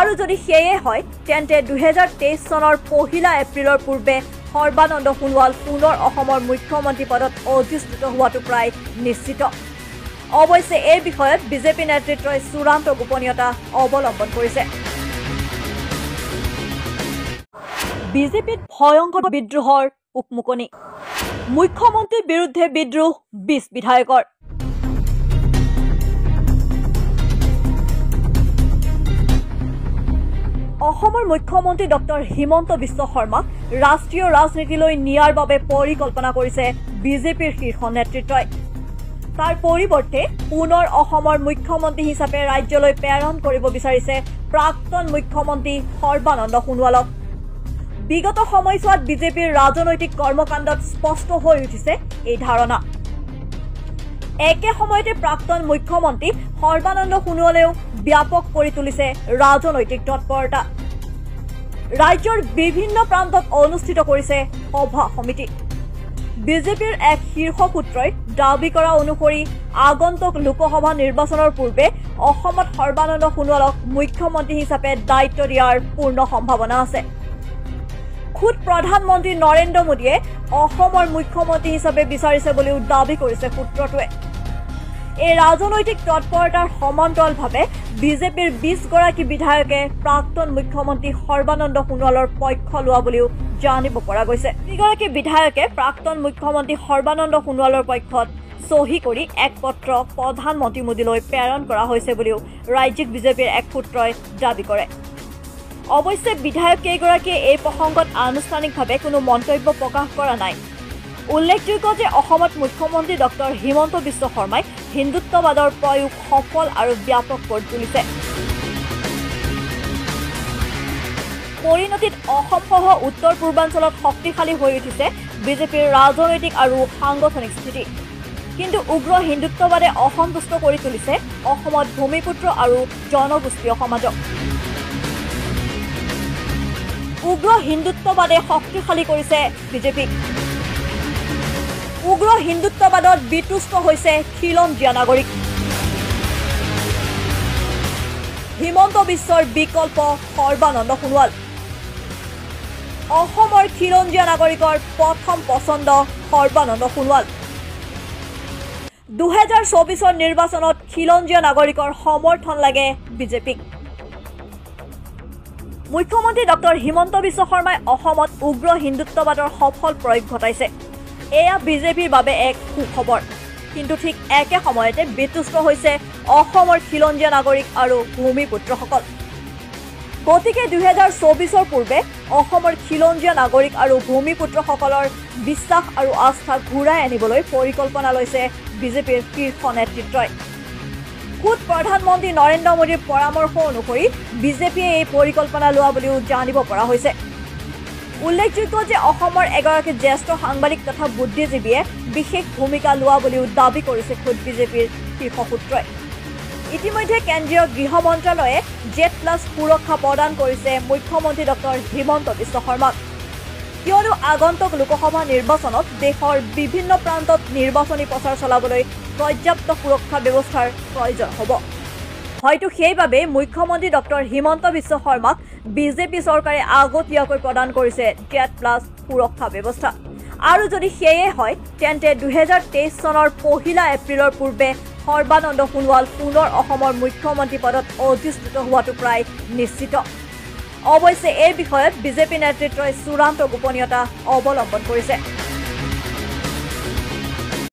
আৰু যদি সেয়ে হয় তেন্তে দুহেজাৰ তেইছ চনৰ পহিলা এপ্ৰিলৰ পূৰ্বে সৰ্বানন্দ সোণোৱাল পুনৰ অসমৰ মুখ্যমন্ত্ৰী পদত অধিষ্ঠিত হোৱাটো প্ৰায় নিশ্চিত। অৱশ্যে এই বিষয়ত বিজেপি নেতৃত্বই চূড়ান্ত গোপনীয়তা অৱলম্বন কৰিছে। বিজেপিত ভয়ংকৰ বিদ্ৰোহৰ উকমুকনি মুখ্যমন্ত্ৰীৰ বিৰুদ্ধে বিদ্ৰোহ বিছ বিধায়কৰ। অসমৰ মুখ্যমন্ত্ৰী ডক্টৰ হিমন্ত বিশ্ব শৰ্মাক ৰাষ্ট্ৰীয় ৰাজনীতিলৈ নিয়াৰ বাবে পৰিকল্পনা কৰিছে বিজেপিৰ শীৰ্ষ নেতৃত্বই। তাৰ পৰিৱৰ্তে পুনৰ অসমৰ মুখ্যমন্ত্ৰী হিচাপে ৰাজ্যলৈ প্ৰেৰণ কৰিব বিচাৰিছে প্ৰাক্তন মুখ্যমন্ত্ৰী সৰ্বানন্দ সোণোৱালক। বিগত সময়ছোৱাত বিজেপিৰ ৰাজনৈতিক কৰ্মকাণ্ডত স্পষ্ট হৈ উঠিছে এই ধাৰণা। একে সময়তে প্ৰাক্তন মুখ্যমন্ত্ৰী সৰ্বানন্দ সোণোৱালেও ব্যাপক কৰি তুলিছে ৰাজনৈতিক তৎপৰতা। ৰাজ্যৰ বিভিন্ন প্ৰান্তত অনুষ্ঠিত কৰিছে সভা সমিতি। বিজেপিৰ এক শীৰ্ষ সূত্ৰই দাবী কৰা অনুসৰি আগন্তুক লোকসভা নিৰ্বাচনৰ পূৰ্বে অসমত সৰ্বানন্দ সোণোৱালক মুখ্যমন্ত্ৰী হিচাপে দায়িত্ব দিয়াৰ পূৰ্ণ সম্ভাৱনা আছে। খোদ প্ৰধানমন্ত্ৰী নৰেন্দ্ৰ মোদীয়ে অসমৰ মুখ্যমন্ত্ৰী হিচাপে বিচাৰিছে বুলিও দাবী কৰিছে সূত্ৰটোৱে। এই ৰাজনৈতিক তৎপৰতাৰ সমান্তৰালভাৱে বিজেপিৰ বিশগৰাকী বিধায়কে প্ৰাক্তন মুখ্যমন্ত্ৰী সৰ্বানন্দ সোণোৱালৰ পক্ষ লোৱা বুলিও জানিব পৰা গৈছে। যিগৰাকী বিধায়কে প্ৰাক্তন মুখ্যমন্ত্ৰী সৰ্বানন্দ সোণোৱালৰ পক্ষত চহী কৰি এক পত্ৰ প্ৰধানমন্ত্ৰী মোদীলৈ প্ৰেৰণ কৰা হৈছে বুলিও ৰাজ্যিক বিজেপিৰ এক সূত্ৰই দাবী কৰে। অৱশ্যে বিধায়ক কেইগৰাকীয়ে এই প্ৰসংগত আনুষ্ঠানিকভাৱে কোনো মন্তব্য প্ৰকাশ কৰা নাই। উল্লেখযোগ্য যে অসমত মুখ্যমন্ত্ৰী ডক্টৰ হিমন্ত বিশ্ব শৰ্মাই হিন্দুত্ববাদৰ প্ৰয়োগ সফল আৰু ব্যাপক কৰি তুলিছে। পৰিণতিত অসমসহ উত্তৰ পূৰ্বাঞ্চলত শক্তিশালী হৈ উঠিছে বিজেপিৰ ৰাজনৈতিক আৰু সাংগঠনিক স্থিতি। কিন্তু উগ্ৰ হিন্দুত্ববাদে অসন্তুষ্ট কৰি তুলিছে অসমত ভূমিপুত্ৰ আৰু জনগোষ্ঠীয় সমাজক। উগ্ৰ হিন্দুত্ববাদে শক্তিশালী কৰিছে বিজেপিক। উগ্ৰ হিন্দুত্ববাদত বিতুষ্ট হৈছে খিলঞ্জীয়া নাগৰিক হিমন্ত বিশ্বৰ বিকল্প সৰ্বানন্দ সোণোৱাল। অসমৰ খিলঞ্জীয়া নাগৰিকৰ প্ৰথম পচন্দ সৰ্বানন্দ সোণোৱাল। দুহেজাৰ চৌবিছৰ নিৰ্বাচনত খিলঞ্জীয়া নাগৰিকৰ সমৰ্থন লাগে বিজেপিক। মুখ্যমন্ত্ৰী ডক্টৰ হিমন্ত বিশ্ব শৰ্মাই অসমত উগ্ৰ হিন্দুত্ববাদৰ সফল প্ৰয়োগ ঘটাইছে। এয়া বিজেপিৰ বাবে এক সুখবৰ। কিন্তু ঠিক একে সময়তে বিতুষ্ট হৈছে অসমৰ খিলঞ্জীয়া নাগৰিক আৰু ভূমিপুত্ৰসকল গতিকে দুহেজাৰ চৌবিছৰ পূৰ্বে অসমৰ খিলঞ্জীয়া নাগৰিক আৰু ভূমিপুত্ৰসকলৰ বিশ্বাস আৰু আস্থা ঘূৰাই আনিবলৈ পৰিকল্পনা লৈছে বিজেপিৰ শীৰ্ষ নেতৃত্বই। খোদ প্ৰধানমন্ত্ৰী নৰেন্দ্ৰ মোদীৰ পৰামৰ্শ অনুসৰি বিজেপিয়ে এই পৰিকল্পনা লোৱা বুলিও জানিব পৰা হৈছে। উল্লেখযোগ্য যে অসমৰ এগৰাকী জ্যেষ্ঠ সাংবাদিক তথা বুদ্ধিজীৱীয়ে বিশেষ ভূমিকা লোৱা বুলিও দাবী কৰিছে খোদ বিজেপিৰ শীৰ্ষ সূত্ৰই। ইতিমধ্যে কেন্দ্ৰীয় গৃহ মন্ত্ৰালয়ে জেট প্লাছ সুৰক্ষা প্ৰদান কৰিছে মুখ্যমন্ত্ৰী ডক্টৰ হিমন্ত বিশ্ব শৰ্মাক। কিয়নো আগন্তুক লোকসভা নিৰ্বাচনত দেশৰ বিভিন্ন প্ৰান্তত নিৰ্বাচনী প্ৰচাৰ চলাবলৈ পৰ্যাপ্ত সুৰক্ষা ব্যৱস্থাৰ প্ৰয়োজন হ'ব। হয়তো সেইবাবেই মুখ্যমন্ত্ৰী ডক্টৰ হিমন্ত বিশ্ব শৰ্মাক বিজেপি চৰকাৰে আগতীয়াকৈ প্ৰদান কৰিছে জেট প্লাছ সুৰক্ষা ব্যৱস্থা। আৰু যদি সেয়ে হয় তেন্তে দুহেজাৰ তেইছ চনৰ পহিলা এপ্ৰিলৰ পূৰ্বে সৰ্বানন্দ সোণোৱাল পুনৰ অসমৰ মুখ্যমন্ত্ৰী পদত অধিষ্ঠিত হোৱাটো প্ৰায় নিশ্চিত। অৱশ্যে এই বিষয়ত বিজেপি নেতৃত্বই চূড়ান্ত গোপনীয়তা অৱলম্বন কৰিছে।